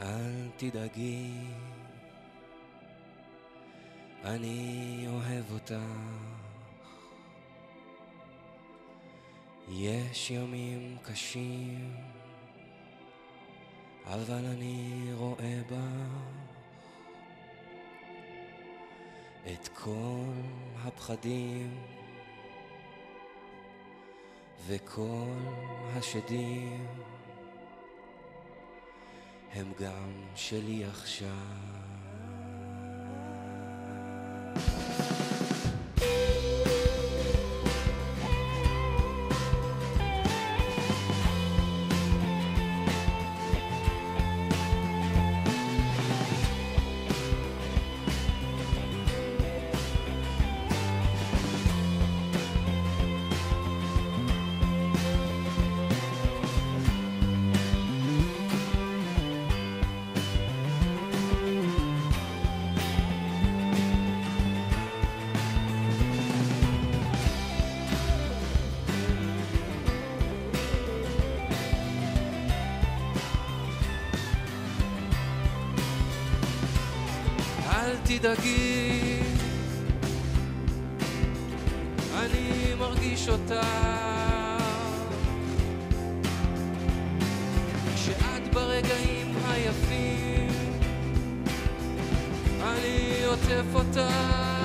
אל תדאגי, אני אוהב אותך. יש ימים קשים, אבל אני רואה בך את כל הפחדים וכל השדים הם גם שלי עכשיו. אל תדאגי, אני מרגיש אותך. כשאת ברגעים היפים, אני עוטף אותך.